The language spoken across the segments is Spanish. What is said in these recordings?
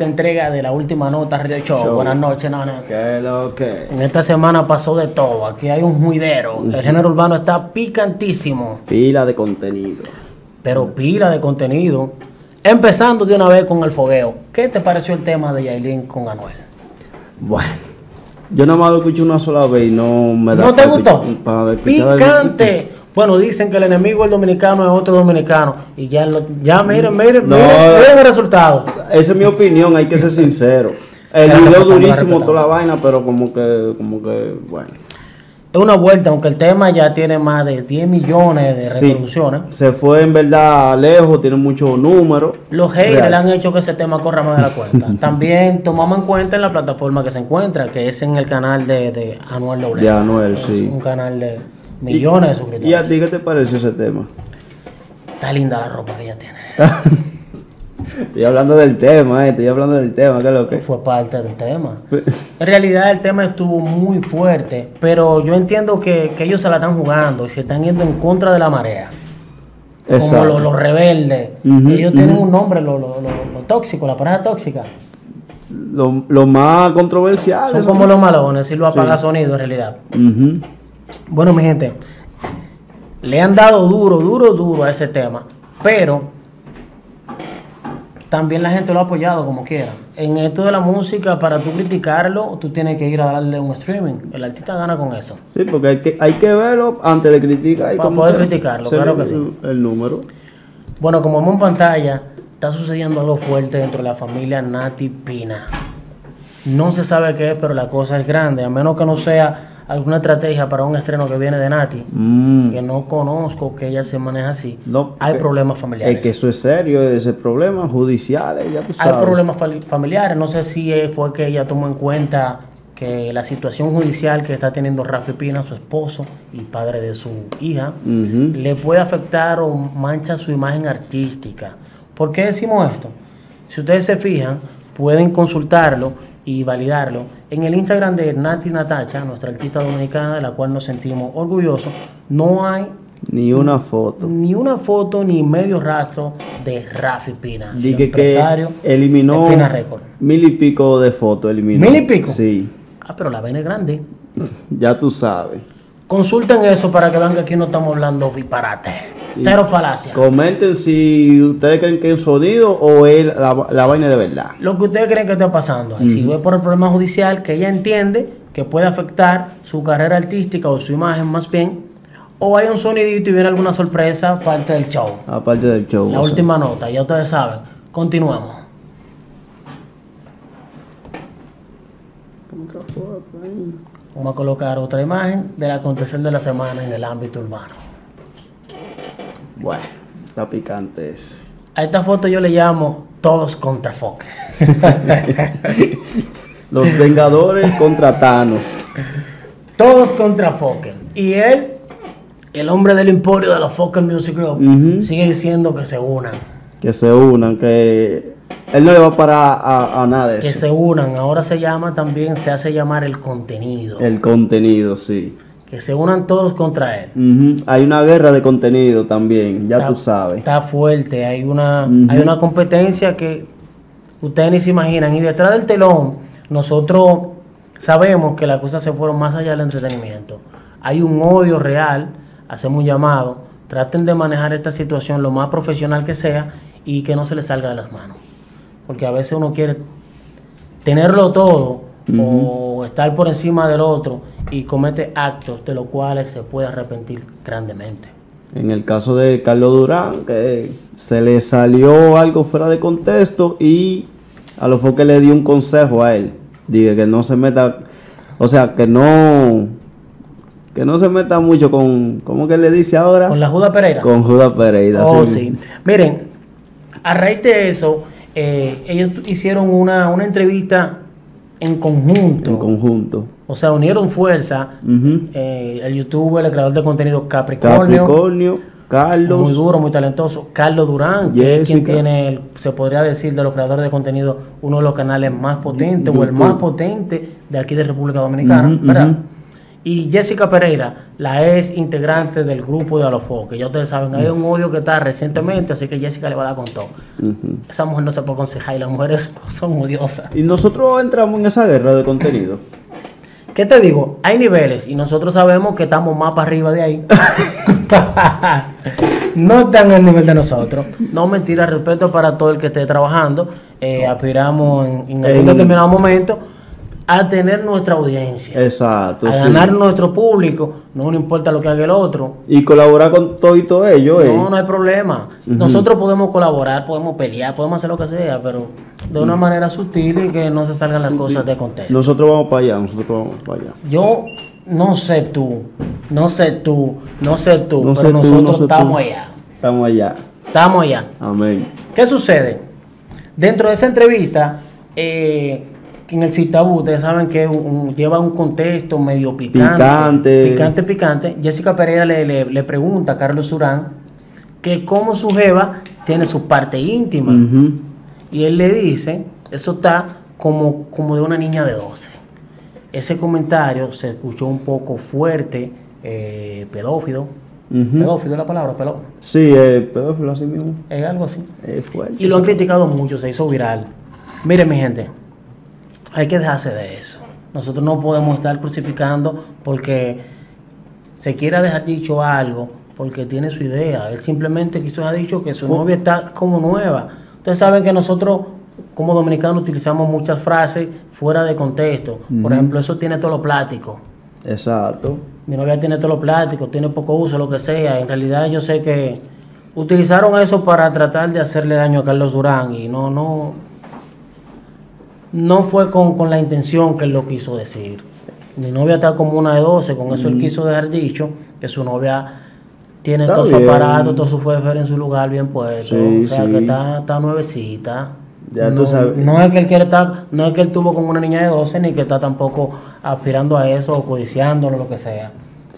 esta entrega de la última nota Radio Show. Show. Buenas noches, Nana. ¿Qué lo que? En esta semana pasó de todo. Aquí hay un juidero. El género urbano está picantísimo, Pila de contenido. pero pila de contenido. Empezando de una vez con el fogueo. ¿Qué te pareció el tema de Yailin con Anuel? Bueno, yo nada más lo escuché una sola vez y no me da ¿No te gustó? para Picante. Bueno, dicen que el enemigo del dominicano es otro dominicano. Y ya, lo- ya miren, miren, No. miren, miren el resultado. Esa es mi opinión, hay que ser sincero. El video durísimo, toda la vaina, pero como que, como que, bueno. Es una vuelta, aunque el tema ya tiene más de 10 millones de Sí. reproducciones. Se fue en verdad lejos, tiene muchos números. Los haters Real. le han hecho que ese tema corra más de la cuenta. También tomamos en cuenta en la plataforma que se encuentra, que es en el canal de, de Anuel Doble. De Anuel, Es sí. un canal de millones de ¿Y a suscriptores. ti qué te pareció ese tema? Está linda la ropa que ella tiene. Estoy hablando del tema, eh, estoy hablando del tema, ¿qué es lo que? Fue parte del tema. En realidad el tema estuvo muy fuerte, pero yo entiendo que, que ellos se la están jugando y se están yendo en contra de la marea. Como los, los rebeldes. Ellos tienen un nombre, lo, lo, lo- lo tóxico, la pareja tóxica. Lo, lo más controversial. Son como los malones y lo apaga sonido en realidad. Ujú. Bueno, mi gente, le han dado duro, duro, duro a ese tema, pero también la gente lo ha apoyado como quiera. En esto de la música, para tú criticarlo, tú tienes que ir a darle un streaming. El artista gana con eso. Sí, porque hay que, hay que verlo antes de criticar. y Para poder criticarlo, se claro que sí. El, el número. Bueno, como vemos en pantalla, está sucediendo algo fuerte dentro de la familia Nati Pina. No se sabe qué es, pero la cosa es grande. A menos que no sea alguna estrategia para un estreno que viene de Nati, Mm. que no conozco que ella se maneja así. No, hay que- problemas familiares. Es que eso es serio, ese problema judiciales, ya tú Hay sabes. problemas fal- familiares. No sé si eh, fue que ella tomó en cuenta que la situación judicial que está teniendo Rafi Pina, su esposo y padre de su hija, le puede afectar o mancha su imagen artística. ¿Por qué decimos esto? Si ustedes se fijan, pueden consultarlo y validarlo en el Instagram de Nati Natacha, nuestra artista dominicana, de la cual nos sentimos orgullosos. No hay Ni una foto. ni una foto ni medio rastro de Rafi Pina, el Dije que empresario eliminó de Pina Record. mil y pico de fotos. Eliminó. ¿Mil y pico? Sí, Ah, pero la vena es grande. ya tú sabes. Consulten eso para que vean que aquí no estamos hablando disparate. Cero falacia. Comenten si ustedes creen que es un sonido o es la, la vaina de verdad. Lo que ustedes creen que está pasando. ahí. Si fue por el problema judicial que ella entiende que puede afectar su carrera artística o su imagen más bien, o hay un sonidito y viene alguna sorpresa parte del show. Aparte del show. La sea. última nota, ya ustedes saben. Continuamos. Vamos a colocar otra imagen del acontecer de la semana en el ámbito urbano. Bueno, está picante ese. A esta foto yo le llamo todos contra Fox. Los Vengadores contra Thanos. Todos contra Fokker. Y él, el hombre del emporio de la Fokker Music Group, sigue diciendo que se unan. Que se unan, que él no le va para a, a nada de Que eso. se unan. Ahora se llama también, se hace llamar el contenido. El contenido, sí. Que se unan todos contra él. Hay una guerra de contenido también, ya Está- tú sabes. Está fuerte. Hay una, hay una competencia que ustedes ni se imaginan. Y detrás del telón, nosotros sabemos que las cosas se fueron más allá del entretenimiento. Hay un odio real. Hacemos un llamado. Traten de manejar esta situación lo más profesional que sea y que no se les salga de las manos. Porque a veces uno quiere tenerlo todo o estar por encima del otro y comete actos de los cuales se puede arrepentir grandemente. En el caso de Carlos Durán, que se le salió algo fuera de contexto y a lo fue que le dio un consejo a él. Dije que no se meta, o sea, que no, que no se meta mucho con, ¿cómo que le dice ahora? Con la Juda Pereira. Con Judas Pereira. Oh, sí. Miren, a raíz de eso, eh, ellos hicieron una, una entrevista en conjunto. En conjunto. o sea, unieron fuerza. Eh, el youtuber, el creador de contenido Capricornio. Capricornio, Carlos. Muy duro, muy talentoso. Carlos Durán, que es quien tiene, el- se podría decir, de los creadores de contenido, uno de los canales más potentes o el más potente de aquí de República Dominicana, ¿verdad? Y Jessica Pereira, la ex integrante del grupo de Alofoque. Ya ustedes saben, hay un odio que está recientemente, así que Jessica le va a dar con todo. Ujú. Esa mujer no se puede aconsejar y las mujeres son odiosas. Y nosotros entramos en esa guerra de contenido. ¿Qué te digo? Hay niveles y nosotros sabemos que estamos más para arriba de ahí. no están al nivel de nosotros. No, mentira, respeto para todo el que esté trabajando. Eh, aspiramos en, en algún determinado momento a tener nuestra audiencia, Exacto. a sí. ganar nuestro público. No nos importa lo que haga el otro. Y colaborar con todo y todo ello. eh. No, no hay problema. Nosotros podemos colaborar, podemos pelear, podemos hacer lo que sea, pero de una manera sutil y que no se salgan las cosas de contexto. Nosotros vamos para allá, nosotros vamos para allá. Yo no sé tú, no sé tú, no sé tú, No pero sé tú, nosotros no sé tú. estamos allá. Estamos allá. Estamos allá. Amén. ¿Qué sucede? Dentro de esa entrevista, eh, en el Citabú, ustedes saben que un- lleva un contexto medio picante. Picante. Picante, picante. Jessica Pereira le, le- le pregunta a Carlos Durán que cómo su jeva tiene su parte íntima. Y él le dice, eso está como, como de una niña de 12. Ese comentario se escuchó un poco fuerte, eh, pedófilo. Pedófilo es la palabra, pero Sí, eh, pedófilo así mismo. es algo así. Es fuerte. Y lo han criticado mucho, se hizo viral. Miren mi gente, hay que dejarse de eso. Nosotros no podemos estar crucificando porque se quiera dejar dicho algo, porque tiene su idea. Él simplemente quiso dejar dicho que su novia está como nueva. Ustedes saben que nosotros como dominicanos utilizamos muchas frases fuera de contexto. Por ejemplo, eso tiene todo lo plástico. Exacto. Mi novia tiene todo lo plástico, tiene poco uso, lo que sea. En realidad yo sé que utilizaron eso para tratar de hacerle daño a Carlos Durán y no, no, no fue con, con la intención que él lo quiso decir. Mi novia está como una de 12, con eso él quiso dejar dicho que su novia tiene Está todo su aparato, todo su fuefer en su lugar bien puesto. Sí, o sea sí. que está, está nuevecita. Ya no, tú sabes. no es que él quiere estar, no es que él tuvo con una niña de 12, ni que está tampoco aspirando a eso o codiciándolo, lo que sea.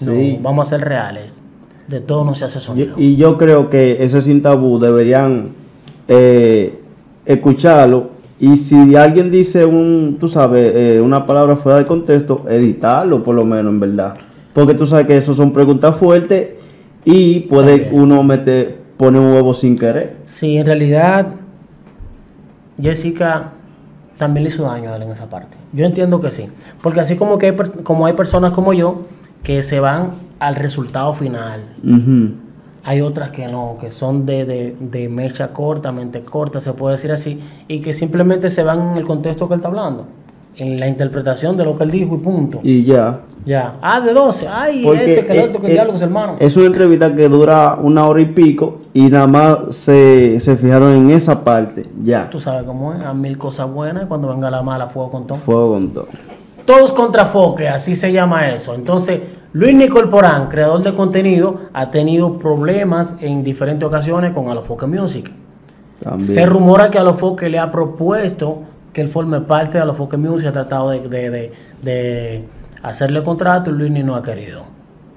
No, Sí. vamos a ser reales. De todo no se hace Y, sonido. y yo creo que ese sin tabú deberían eh, escucharlo. Y si alguien dice un, tú sabes, eh, una palabra fuera de contexto, editarlo por lo menos, en verdad. Porque tú sabes que eso son preguntas fuertes y puede También. uno meter, poner un huevo sin querer. Sí, en realidad Jessica también le hizo daño a él en esa parte. Yo entiendo que sí. Porque así como que hay, como hay personas como yo que se van al resultado final. Hay otras que no, que son de, de, de mecha corta, mente corta, se puede decir así, y que simplemente se van en el contexto que él está hablando, en la interpretación de lo que él dijo y punto. Y ya. Ya. Ah, de 12. Ay, Porque este, que el eh, otro, que el eh, diálogo es hermano. Es una entrevista que dura una hora y pico y nada más se, se fijaron en esa parte. Ya. Tú sabes cómo es, a mil cosas buenas y cuando venga la mala, fuego con todo. Fuego con todo. Todos contra Foque, así se llama eso. Entonces, Luis Nicol Porán, creador de contenido, ha tenido problemas en diferentes ocasiones con Alofoque Music. También. Se rumora que Alofoque le ha propuesto que él forme parte de Alofoque Music, ha tratado de, de- de- de hacerle contrato y Luis ni no ha querido.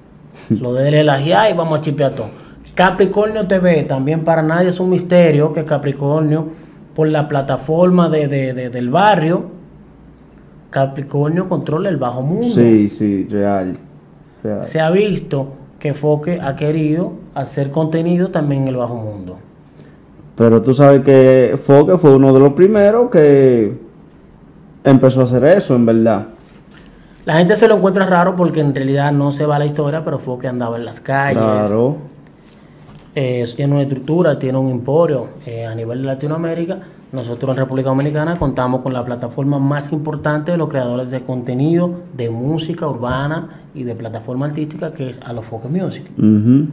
Lo de él es la GIA y vamos a chipear todo. Capricornio TV, también para nadie es un misterio que Capricornio, por la plataforma de- del barrio, Capricornio controla el bajo mundo. Sí, sí, real. real. Se ha visto que Foque ha querido hacer contenido también en el bajo mundo. Pero tú sabes que Foque fue uno de los primeros que empezó a hacer eso, en verdad. La gente se lo encuentra raro porque en realidad no se va la historia, pero Foque andaba en las calles. Claro. Eh, tiene una estructura, tiene un emporio eh, a nivel de Latinoamérica. Nosotros en República Dominicana contamos con la plataforma más importante de los creadores de contenido de música urbana y de plataforma artística que es Alofoque Music. Ujú.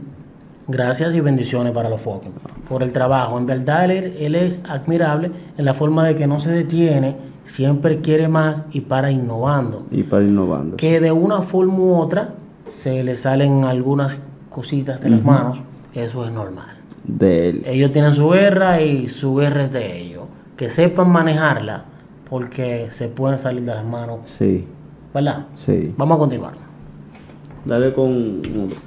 Gracias y bendiciones para los Foque por el trabajo. En verdad él, él es admirable en la forma de que no se detiene, siempre quiere más y para innovando. Y para innovando. Que de una forma u otra se le salen algunas cositas de las manos, eso es normal. De él. Ellos tienen su guerra y su guerra es de ellos. Que sepan manejarla porque se pueden salir de las manos, Sí, ¿verdad? sí. Vamos a continuar. Dale con otro.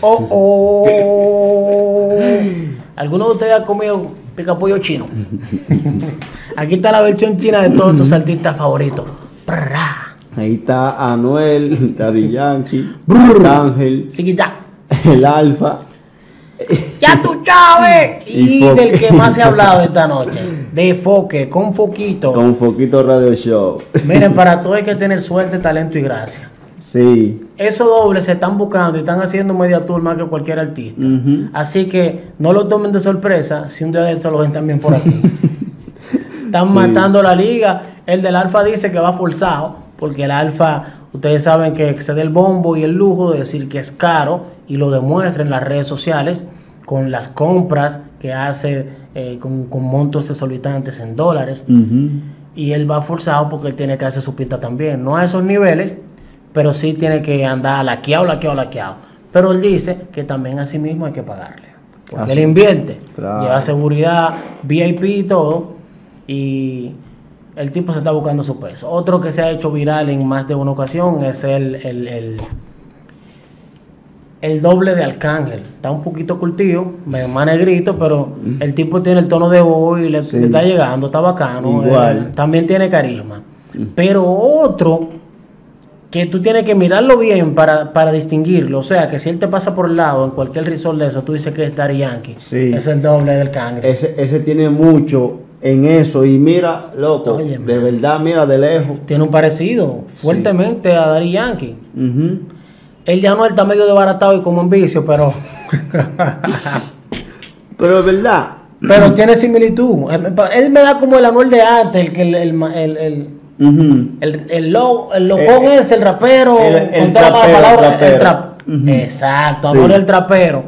Oh, oh. ¿Alguno de ustedes ha comido picapollo chino? Aquí está la versión china de todos tus artistas favoritos. Ahí está Anuel, Daddy Yankee. Ángel, Siquita. el Alfa. Ya tú Chávez. Y del que más se ha hablado esta noche. De Foque, con Foquito. Con Foquito Radio Show. Miren, para todo hay que tener suerte, talento y gracia. Sí. Esos dobles se están buscando y están haciendo media tour más que cualquier artista. Así que no lo tomen de sorpresa si un día de esto lo ven también por aquí. Están Sí. matando la liga. El del Alfa dice que va forzado, porque el Alfa, ustedes saben que excede el bombo y el lujo de decir que es caro y lo demuestra en las redes sociales con las compras que hace eh, con, con montos exorbitantes en dólares. Y él va forzado porque él tiene que hacer su pinta también. No a esos niveles, pero sí tiene que andar laqueado, laqueado, laqueado. Pero él dice que también a sí mismo hay que pagarle. Porque Así. él invierte. Claro. Lleva seguridad, VIP y todo. Y el tipo se está buscando su peso. Otro que se ha hecho viral en más de una ocasión es el, el, el, el doble de Arcángel. Está un poquito curtido, más negrito, pero el tipo tiene el tono de voz y le, Sí. le está llegando, está bacano. Igual. eh, también tiene carisma. Pero otro que tú tienes que mirarlo bien para, para distinguirlo. O sea, que si él te pasa por el lado en cualquier resort de eso, tú dices que es Daddy Yankee. Sí. Es el doble del cangre. Ese, ese tiene mucho en eso. Y mira, loco, de verdad, mira de lejos. Tiene un parecido fuertemente a Daddy Yankee. Él ya no está medio desbaratado y como en vicio, pero, Pero es verdad. pero tiene similitud. Él, él me da como el Anuel de antes, el que el, el, el, el, el, el lo- el locón Eh, es el rapero, el- el trapero, palabra, el trapero. trap. Ujú. Exacto, Sí. Anuel el trapero.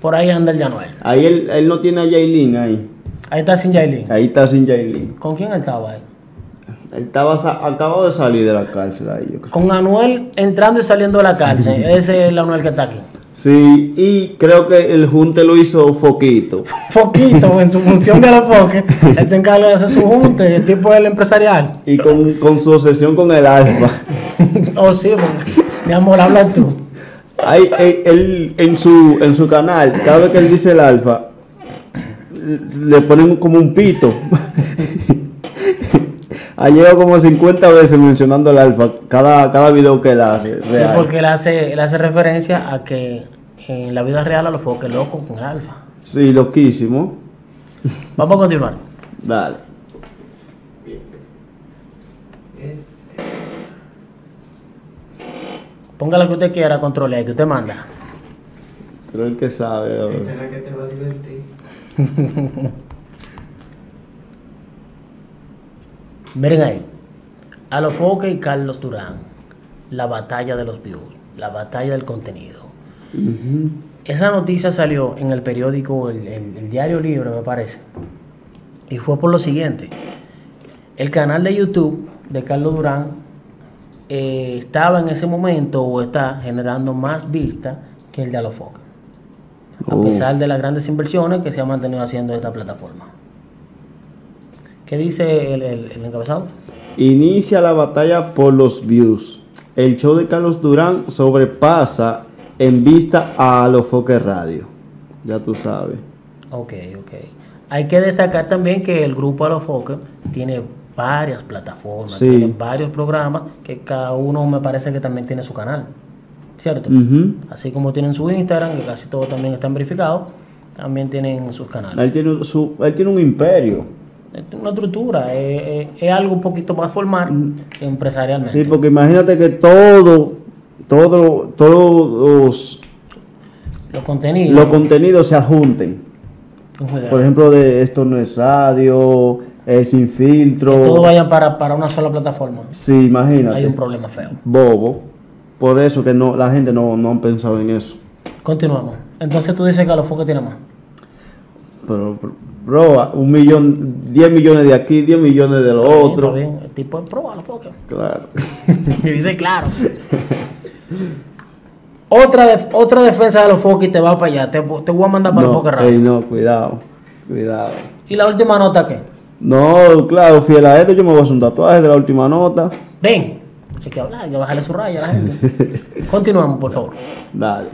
Por ahí anda el de Anuel. Ahí él, él no tiene a Jailin ahí. Ahí está sin Yailin. Ahí está sin Jailin. ¿Con quién él estaba ahí? Él estaba acabado de salir de la cárcel ahí. yo creo. Con Anuel entrando y saliendo de la cárcel. Ese es el Anuel que está aquí. Sí, y creo que el junte lo hizo Foquito. Foquito, en su función de la foque, él se encarga de hacer su junte, el tipo del empresarial. Y con, con su obsesión con el alfa. oh, sí, porque, mi amor, habla tú. Ahí, él, él, en, su, en su canal, cada vez que él dice el alfa, le ponen como un pito. Ha llegado como 50 veces mencionando el alfa, cada, cada video que él hace. Sí, real. porque él hace, él hace referencia a que en la vida real a los foques locos con el alfa. Sí, loquísimo. Vamos a continuar. Dale. Ponga lo que usted quiera, controle ahí, que usted manda. Creo el que sabe. a ver. Esta es la que te va a divertir. Miren ahí. A los foques y Carlos Durán. La batalla de los views. La batalla del contenido. Esa noticia salió en el periódico, el, el- el Diario Libre, me parece. Y fue por lo siguiente. El canal de YouTube de Carlos Durán eh, estaba en ese momento o está generando más vistas que el de Alofoca. A Oh. pesar de las grandes inversiones que se ha mantenido haciendo esta plataforma. ¿Qué dice el, el- el encabezado? Inicia la batalla por los views. El show de Carlos Durán sobrepasa en vista a los Foques Radio. Ya tú sabes. Ok, ok. Hay que destacar también que el grupo Alofoque tiene varias plataformas, Sí. tiene varios programas que cada uno me parece que también tiene su canal, ¿cierto? Así como tienen su Instagram, que casi todos también están verificados, también tienen sus canales. Él tiene, su, él tiene un imperio. Es una estructura, es, es- algo un poquito más formal empresarialmente. Sí, porque imagínate que todo, todo, todos los, Los contenidos. los contenidos se adjunten. Por ejemplo, de esto no es radio, es sin filtro. que todos vayan para, para una sola plataforma. Sí, imagínate. Hay un problema feo. Bobo. Por eso que no, la gente no, no han pensado en eso. Continuamos. Entonces tú dices que Alofoque tiene más. Pero, bro, un millón, 10 millones de aquí, 10 millones de lo Está bien, otro. está bien. El tipo es pro. Claro. Y dice claro. otra, otra defensa de los y te va para allá. Te, te voy a mandar para No, los foques ey, rápido. no, cuidado. Cuidado. ¿Y la última nota qué? No, claro, fiel a esto, yo me voy a hacer un tatuaje de la última nota. Ven. Hay que hablar, hay que bajarle su raya a la gente. Continuamos, por favor. Dale.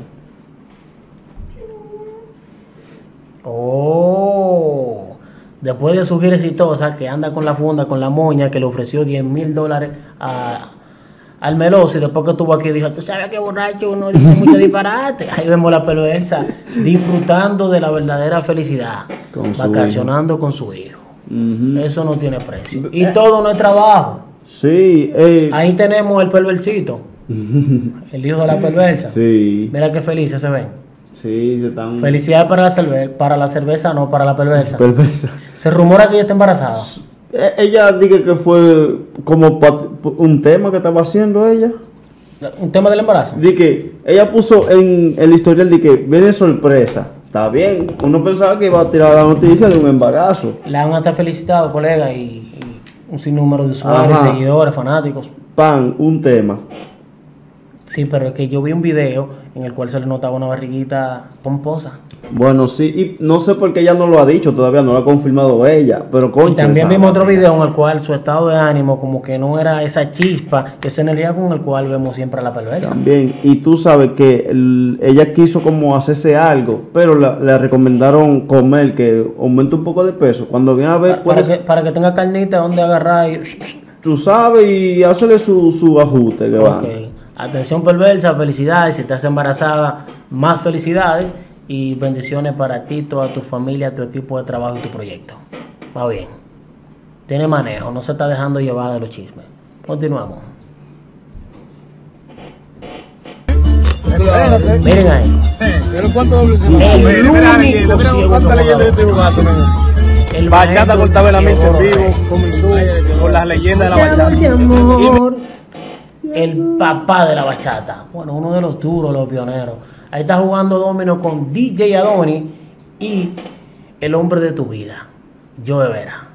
Oh. Después de su gira exitosa, que anda con la funda, con la moña, que le ofreció 10 mil dólares a, al Meloso, y después que estuvo aquí dijo, tú sabes que borracho uno dice mucho disparate. Ahí vemos la perversa disfrutando de la verdadera felicidad, Con vacacionando con su hijo. Eso no tiene precio. Y todo no es trabajo. Sí, eh, Ahí tenemos el perversito, el hijo de la perversa. sí, Mira qué felices se ven. Sí. Felicidades para la cerveza, para la cerveza, no para la perversa. Perversa. Se rumora que ella está embarazada. Eh, Ella dije que fue como un tema que estaba haciendo ella. Un tema del embarazo. Di que ella puso en el historial de que viene sorpresa. Está bien, uno pensaba que iba a tirar la noticia de un embarazo. La han hasta felicitado, colega, y, y un sinnúmero de usuarios, Ajá. seguidores, fanáticos. Pan, un tema. Sí, pero es que yo vi un video en el cual se le notaba una barriguita pomposa. Bueno, sí, y no sé por qué ella no lo ha dicho, todavía no lo ha confirmado ella, pero Y concha, también vimos otro video en el cual su estado de ánimo como que no era esa chispa, esa energía con el cual vemos siempre a la perversa. También, y tú sabes que el- ella quiso como hacerse algo, pero la- le recomendaron comer, que aumente un poco de peso. Cuando viene a ver, Pa- Para puedes- que, para que tenga carnita donde agarrar y... tú sabes, y hacerle su, su ajuste que va. Atención perversa, felicidades. Si estás embarazada, más felicidades. Y bendiciones para ti, toda tu familia, tu equipo de trabajo y tu proyecto. Va bien. Tiene manejo, no se está dejando llevar de los chismes. Continuamos. Miren ahí. Pero cuánto doble El único ciego ¿Cuántas que leyendas hemos de este? El Bachata cortaba en la mesa en vivo, comenzó con las leyendas de la bachata. El papá de la bachata. Bueno, uno de los duros, los pioneros. Ahí está jugando domino con DJ Adoni y el hombre de tu vida, Joe Vera.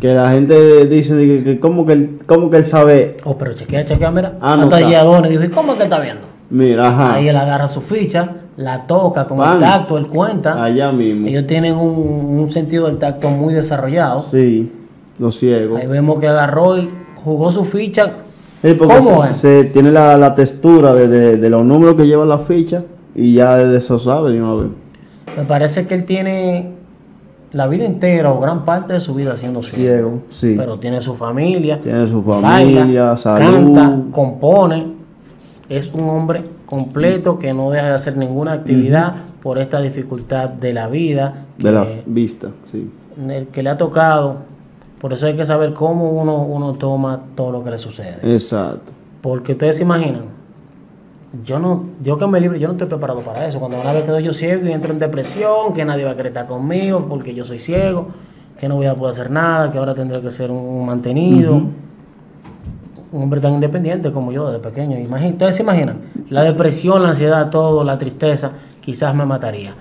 Que la gente dice que, que como que él, como que él sabe. Oh, pero chequea, chequea, mira. Ah, no está. DJ Adoni dijo, ¿y cómo que está viendo? Mira, ajá. Ahí él agarra su ficha, la toca con Pan. el tacto, él cuenta. Allá mismo. Ellos tienen un, un sentido del tacto muy desarrollado. Sí, los ciegos. Ahí vemos que agarró y jugó su ficha. Sí, porque ¿Cómo se, es? se tiene la, la textura de, de- de los números que lleva la ficha y ya de eso sabe de una vez. Me parece que él tiene la vida entera o gran parte de su vida siendo ciego. Ciego, sí. Pero tiene su familia, Tiene su baila, familia, salud. canta, compone. Es un hombre completo que no deja de hacer ninguna actividad por esta dificultad de la vida de la vista, sí. el que le ha tocado. Por eso hay que saber cómo uno, uno toma todo lo que le sucede. Exacto. Porque ustedes se imaginan, yo no, yo que me libre, yo no estoy preparado para eso. Cuando una vez quedo yo ciego y entro en depresión, que nadie va a querer estar conmigo porque yo soy ciego, que no voy a poder hacer nada, que ahora tendré que ser un mantenido. Un hombre tan independiente como yo desde pequeño. Ustedes se imaginan, la depresión, la ansiedad, todo, la tristeza, quizás me mataría.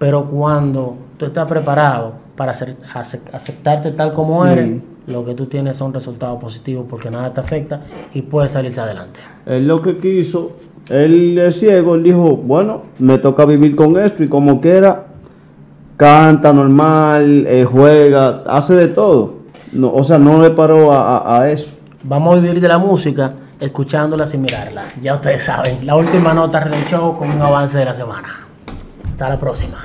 Pero cuando tú estás preparado para hacer- ace- aceptarte tal como Sí. eres, lo que tú tienes son resultados positivos porque nada te afecta y puedes salirte adelante. Él lo que quiso, él es ciego, él dijo, bueno, me toca vivir con esto y como quiera, canta normal, eh, juega, hace de todo. No, o sea, no le paró a, a- a eso. Vamos a vivir de la música escuchándola sin mirarla. Ya ustedes saben, la última nota del show con un avance de la semana. Hasta la próxima.